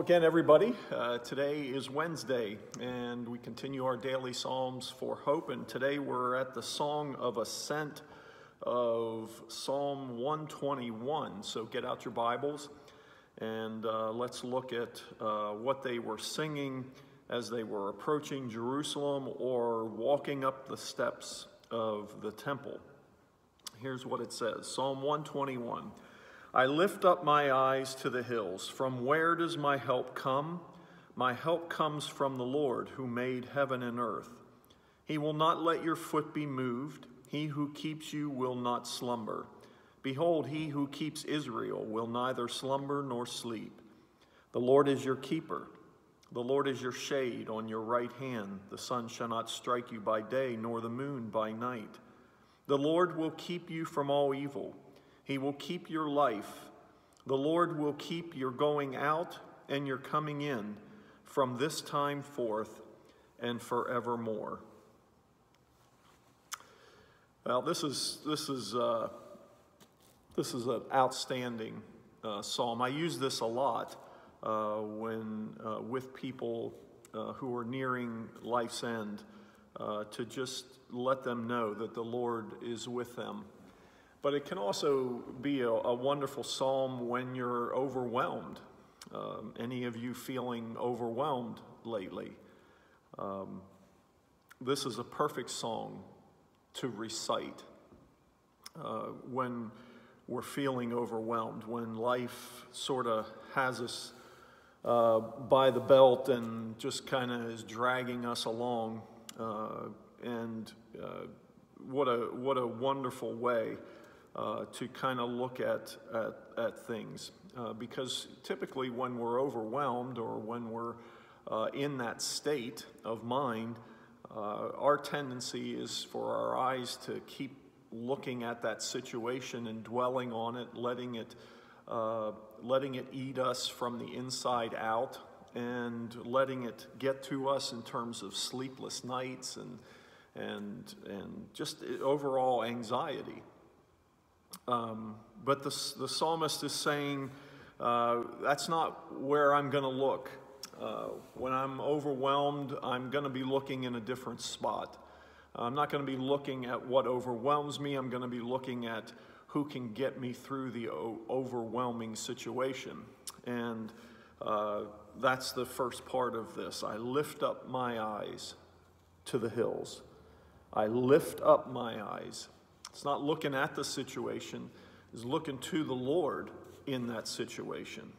Again, everybody. Uh, today is Wednesday, and we continue our daily Psalms for hope. And today we're at the Song of Ascent of Psalm 121. So get out your Bibles and uh, let's look at uh, what they were singing as they were approaching Jerusalem or walking up the steps of the temple. Here's what it says Psalm 121. I lift up my eyes to the hills. From where does my help come? My help comes from the Lord who made heaven and earth. He will not let your foot be moved. He who keeps you will not slumber. Behold, he who keeps Israel will neither slumber nor sleep. The Lord is your keeper. The Lord is your shade on your right hand. The sun shall not strike you by day, nor the moon by night. The Lord will keep you from all evil. He will keep your life. The Lord will keep your going out and your coming in from this time forth and forevermore. Well, this is this is uh, this is an outstanding uh, psalm. I use this a lot uh, when uh, with people uh, who are nearing life's end uh, to just let them know that the Lord is with them. But it can also be a, a wonderful psalm when you're overwhelmed. Um, any of you feeling overwhelmed lately? Um, this is a perfect song to recite uh, when we're feeling overwhelmed, when life sort of has us uh, by the belt and just kind of is dragging us along. Uh, and uh, what a what a wonderful way uh, to kind of look at, at, at things. Uh, because typically, when we're overwhelmed or when we're uh, in that state of mind, uh, our tendency is for our eyes to keep looking at that situation and dwelling on it, letting it, uh, letting it eat us from the inside out, and letting it get to us in terms of sleepless nights and, and, and just overall anxiety. Um, but the, the psalmist is saying, uh, that's not where I'm going to look. Uh, when I'm overwhelmed, I'm going to be looking in a different spot. I'm not going to be looking at what overwhelms me. I'm going to be looking at who can get me through the overwhelming situation. And uh, that's the first part of this. I lift up my eyes to the hills. I lift up my eyes. It's not looking at the situation, it's looking to the Lord in that situation.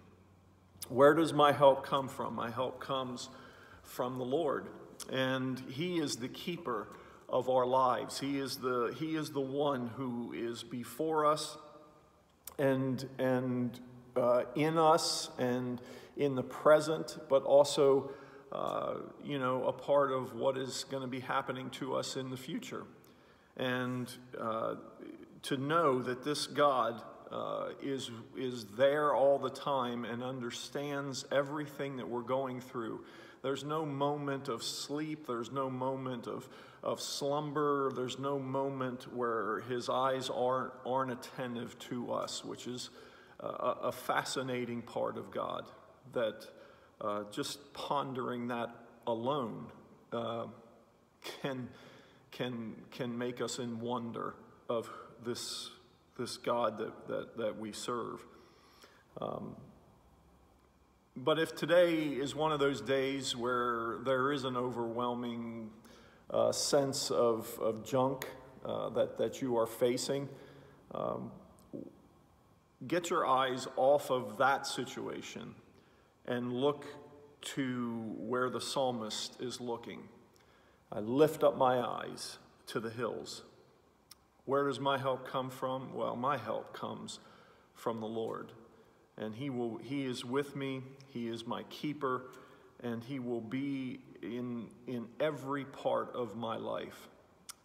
Where does my help come from? My help comes from the Lord. And He is the keeper of our lives. He is the, he is the one who is before us and, and uh, in us and in the present, but also, uh, you know, a part of what is going to be happening to us in the future. And uh, to know that this God uh, is, is there all the time and understands everything that we're going through. There's no moment of sleep, there's no moment of, of slumber, there's no moment where his eyes aren't, aren't attentive to us, which is a, a fascinating part of God. That uh, just pondering that alone uh, can can, can make us in wonder of this, this God that, that, that we serve. Um, but if today is one of those days where there is an overwhelming uh, sense of, of junk uh, that, that you are facing, um, get your eyes off of that situation and look to where the psalmist is looking. I lift up my eyes to the hills. Where does my help come from? Well, my help comes from the Lord. And he, will, he is with me, He is my keeper, and He will be in, in every part of my life.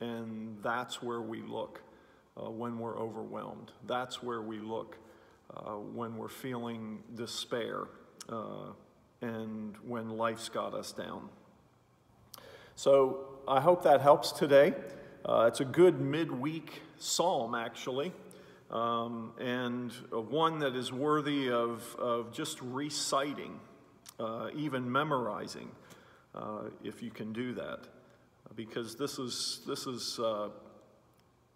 And that's where we look uh, when we're overwhelmed. That's where we look uh, when we're feeling despair uh, and when life's got us down. So I hope that helps today. Uh, it's a good midweek psalm, actually, um, and one that is worthy of, of just reciting. uh, even memorizing, uh, if you can do that, because this is this is uh,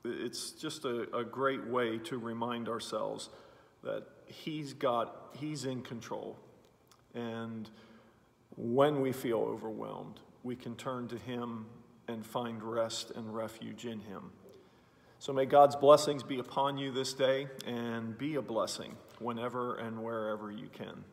it's just a, a great way to remind ourselves that He's got He's in control, and when we feel overwhelmed, we can turn to Him and find rest and refuge in Him. So may God's blessings be upon you this day and be a blessing whenever and wherever you can.